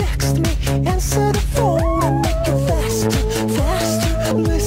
Text me, answer the phone, and make it faster, faster.